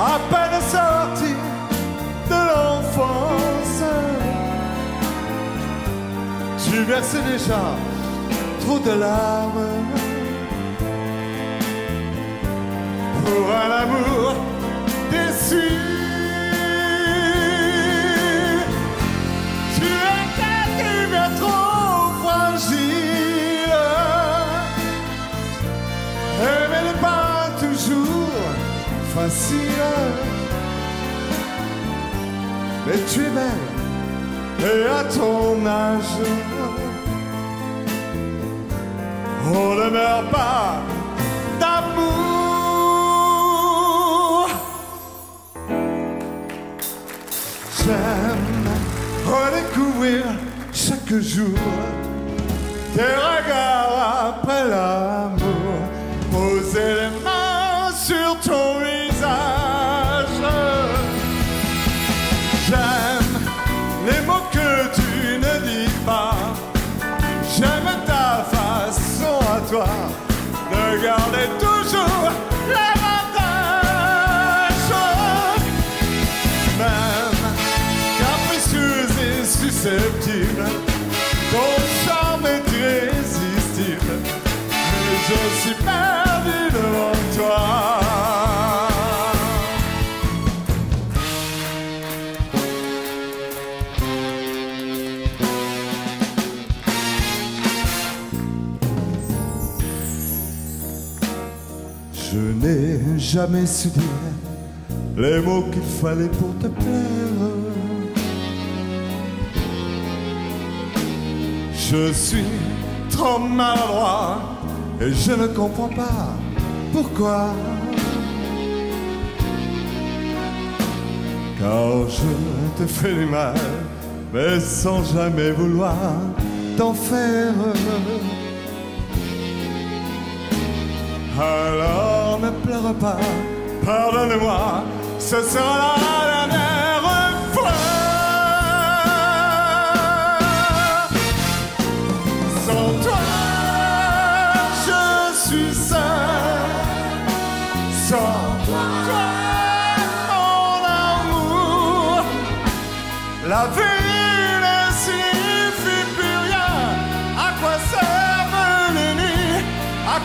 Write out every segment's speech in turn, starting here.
à peine sorti de l'enfance. Tu versais déjà trop de larmes pour un amour déçu. Facile. Mais tu es belle et à ton âge, on ne meurt pas d'amour. J'aime redécouvrir chaque jour tes regards après l'amour, de garder toujours l'avantage. Même capricieuse et susceptible, n'ai jamais su dire les mots qu'il fallait pour te plaire. Je suis trop maladroit et je ne comprends pas pourquoi. Car je te fais du mal, mais sans jamais vouloir t'en faire. Alors ne pleure pas, pardonne-moi, ce sera la dernière fois. Sans toi, je suis seul. Sans toi, mon amour, la vie ne signifie plus rien. À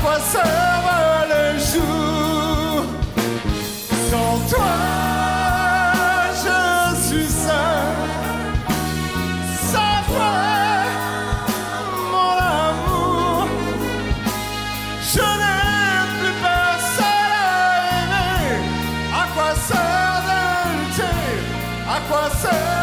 quoi servent quoi Sans toi, je suis seul. Sans toi, mon amour, je n'ai plus personne à aimer. À quoi sert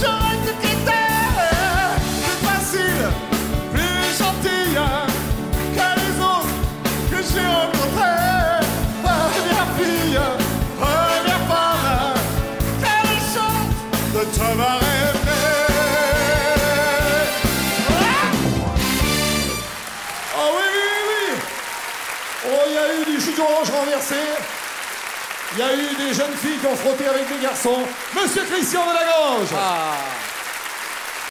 j'aurais tout quitté. Plus facile, plus gentille que les autres que j'ai rencontrés. Première fille, première femme, quelle chance de t'avoir aimé. Ah oui, oui, oui, oui. Oh, il y a eu du jus d'orange renversé. Il y a eu des jeunes filles qui ont frotté avec des garçons. Monsieur Christian de Lagrange. Ah.